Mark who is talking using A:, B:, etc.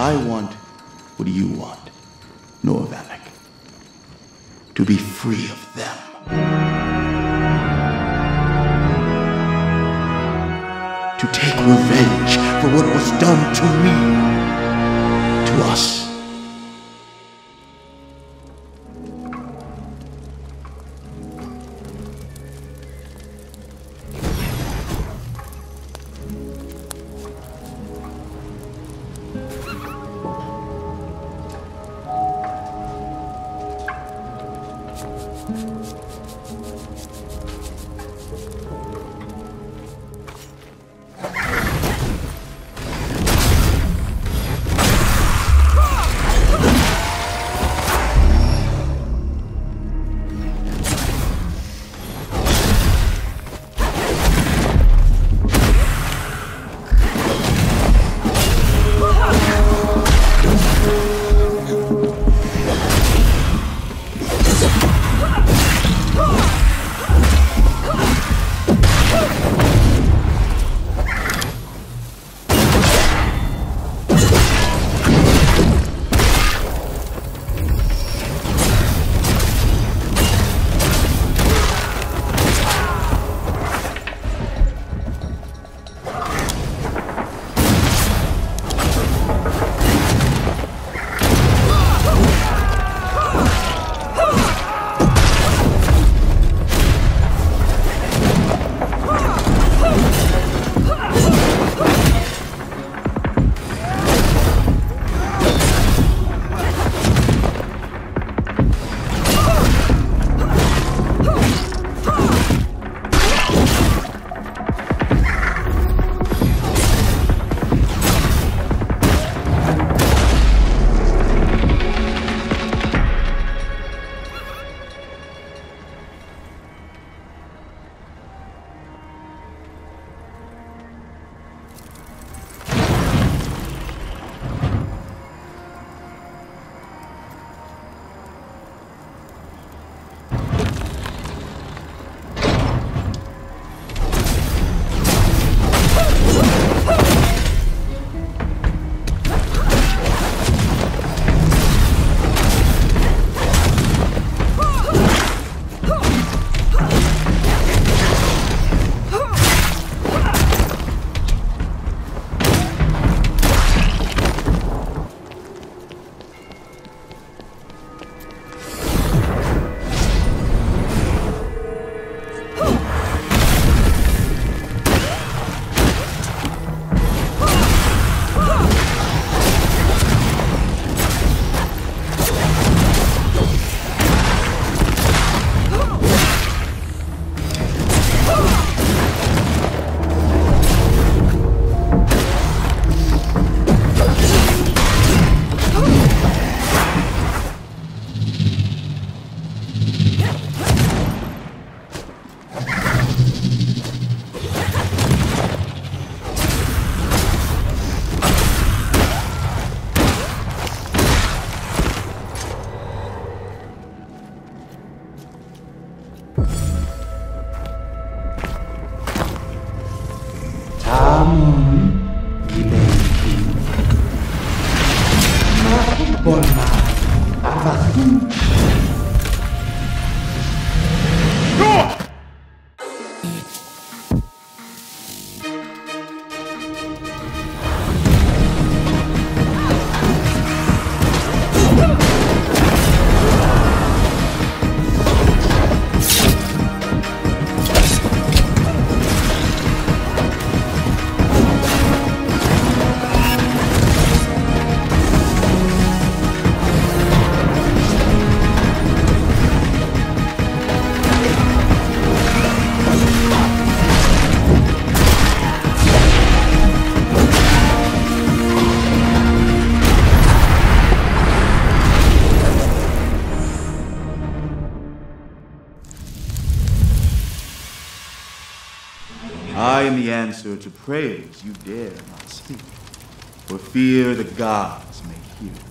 A: I want what you want, Nor Vanek. To be free of them. To take revenge for what was done to me. To us. Bonn. Einfach. I am the answer to prayers you dare not speak, for fear the gods may hear.